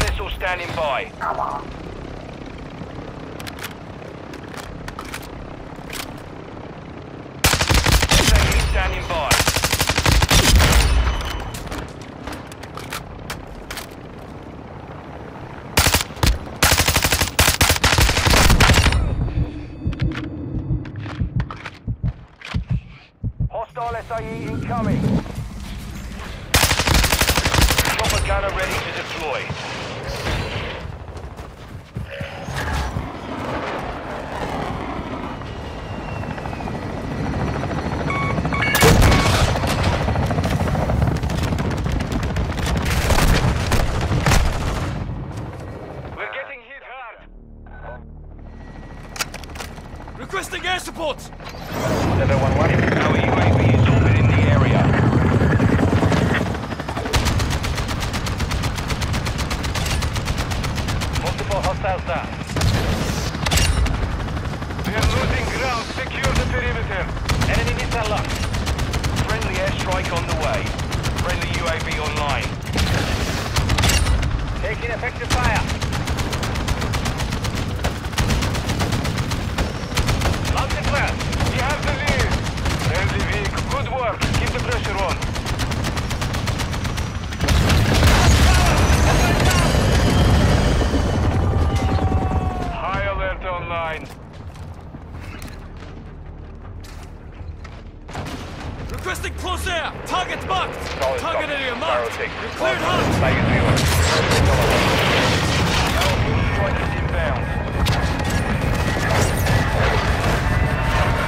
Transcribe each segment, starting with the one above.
missile standing by. SAE standing by. Hostile SAE incoming. Chopper gunner ready to deploy. We're getting hit hard. Requesting air support! 711. Our UAV is orbiting the area. Multiple. We are losing ground. Secure the perimeter. Enemy missile launched. Friendly airstrike on the way. Friendly UAV online. Taking effective fire. Alert. Requesting close air! Target marked! Solid Target copy. area Spiral marked! six. You're cleared hot! Tiger 3-1. Our strike is inbound.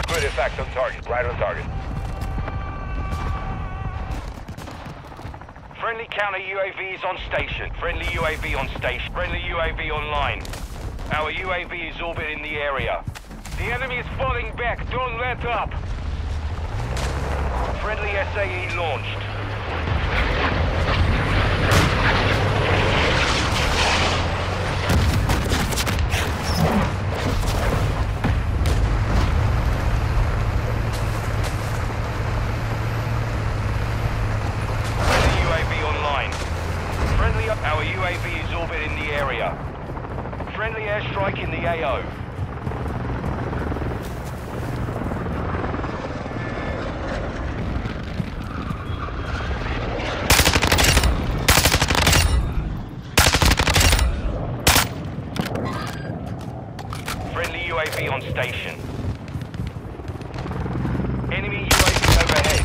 Good effect on target. Right on target. Friendly counter UAV is on station. Friendly UAV on station. Friendly UAV online. Our UAV is orbiting the area. The enemy is falling back. Don't let up. Friendly SAE launched. Friendly UAV online. Friendly our UAV is orbiting the area. Friendly AO. Friendly UAV on station. Enemy UAV overhead.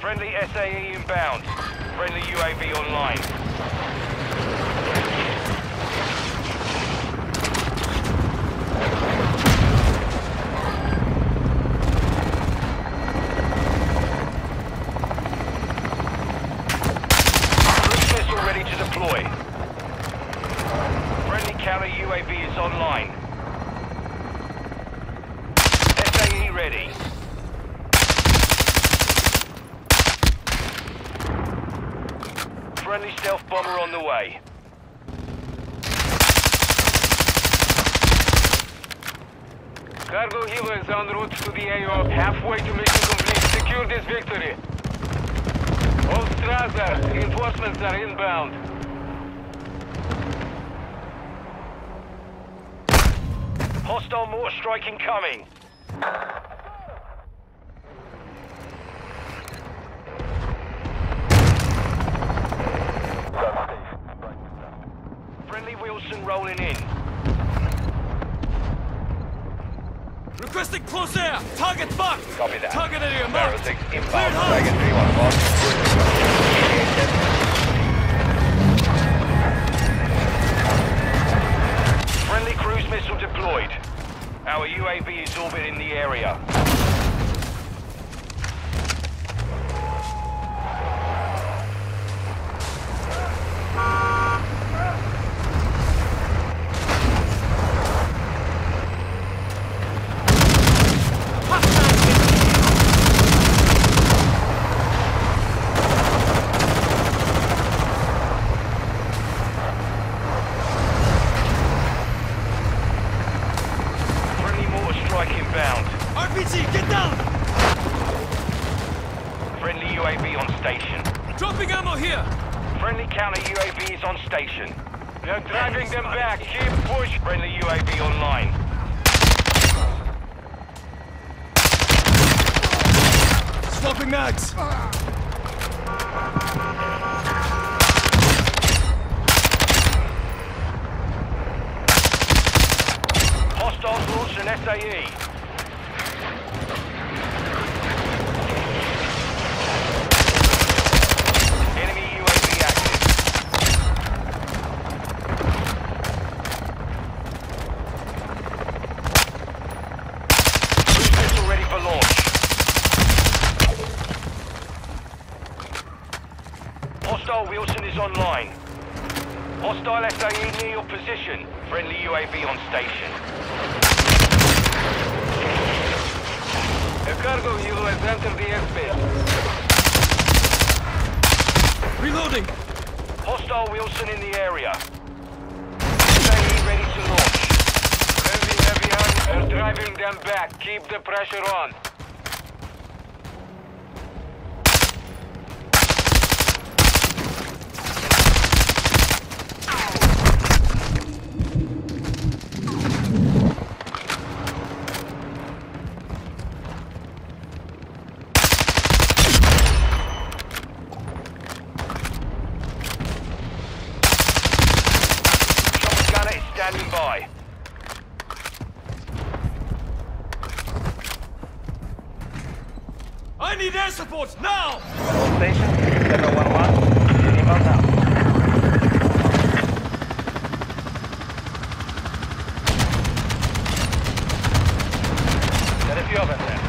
Friendly SAE inbound. Friendly UAV online. UAV is online. SAE ready. Friendly stealth bomber on the way. Cargo helo is en route to the AO, halfway to mission complete. Secure this victory. Strasser, reinforcements are inbound. Hostile mortar strike incoming. Friendly Wheelson rolling in. Requesting close air! Target marked! Copy that. Target area marked! Cleared hot! Tiger 3-1. Lost. Friendly cruise missile deployed. Our UAV is orbiting the area. Friendly mortar strike inbound. RPG, get down! Friendly UAV on station. Dropping ammo here! Friendly counter UAV is on station. They're driving them back. Keep push. Friendly UAV online. Swapping mags! Hostiles launched an SAE. Enemy UAV active. Cruise missile ready for launch. Hostile Wheelson is online. Hostile SAE near your position. Friendly UAV on station. A cargo helo has entered the airspace. Reloading! Hostile Wheelson in the area. SAE ready to launch. Friendly heavy arms are driving them back. Keep the pressure on. Shotgun gunner is standing by. I need air support now! All stations, 711. Inbound now. Got a few there.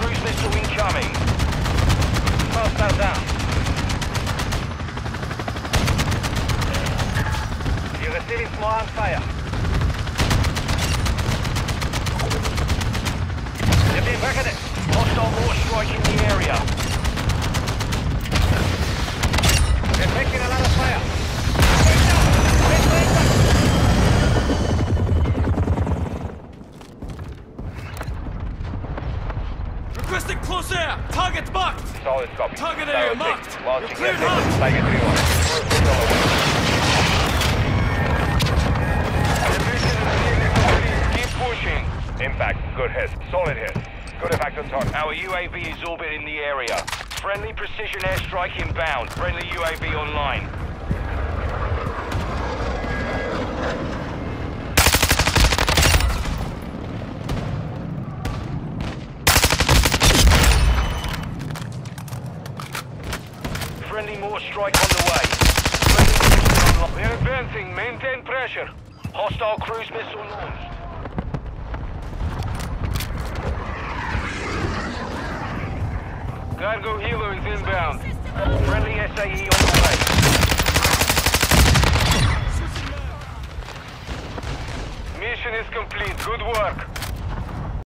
Cruise missile incoming. Down. You're receiving fire. Copy. Target area marked. You're cleared hot. Tiger 3-1. First missile away. Keep pushing. Impact. Good hit. Solid hit. Good effect on target. Our UAV is orbiting the area. Friendly precision airstrike inbound. Friendly UAV online. Friendly more strike on the way. We're advancing. Maintain pressure. Hostile cruise missile launched. Cargo helo is inbound. Friendly SAE on the way. Mission is complete. Good work.